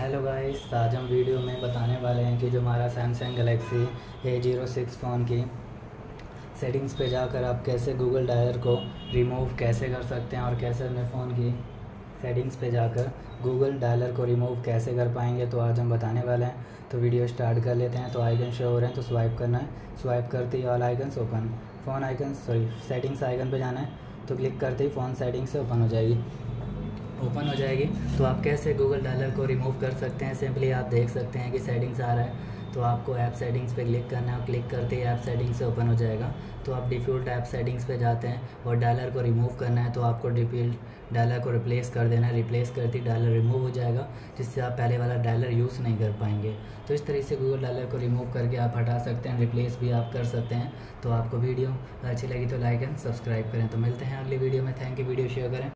Hello guys आज हम video में बताने वाले हैं कि जो हमारा Samsung Galaxy A zero six phone की सेटिंग्स पे जाकर आप कैसे गूगल डायर को रिमूव कैसे कर सकते हैं और कैसे अपने फ़ोन की सेटिंग्स पे जाकर गूगल डायलर को रिमूव कैसे कर पाएँगे तो आज हम बताने वाले हैं। तो वीडियो स्टार्ट कर लेते हैं। तो आइकन शो हो रहे हैं तो स्वाइप करना है। स्वाइप करते ही all icons open phone icon sorry settings icon पे जाना है। तो क्लिक करते ही फ़ोन सेटिंग्स से ओपन हो जाएगी। ओपन हो जाएगी। तो आप कैसे गूगल डॉलर को रिमूव कर सकते हैं? सिंपली आप देख सकते हैं कि सेटिंग्स आ रहा है। तो आपको ऐप सेटिंग्स पे क्लिक करना है क्लिक करते ही ऐप सेटिंग्स से ओपन हो जाएगा। तो आप डिफ़ॉल्ट ऐप सेटिंग्स पे जाते हैं और डॉलर को रिमूव करना है तो आपको डिफ़ॉल्ट डॉलर को रिप्लेस कर देना है। रिप्लेस करते ही डॉलर रिमूव हो जाएगा, जिससे आप पहले वाला डॉलर यूज़ नहीं कर पाएँगे। तो इस तरीके से गूगल डॉलर को रिमूव करके आप हटा सकते हैं रिप्लेस भी आप कर सकते हैं। तो आपको वीडियो अच्छी लगी तो लाइक एंड सब्सक्राइब करें। तो मिलते हैं अगली वीडियो में। थैंक यू वीडियो शेयर करें।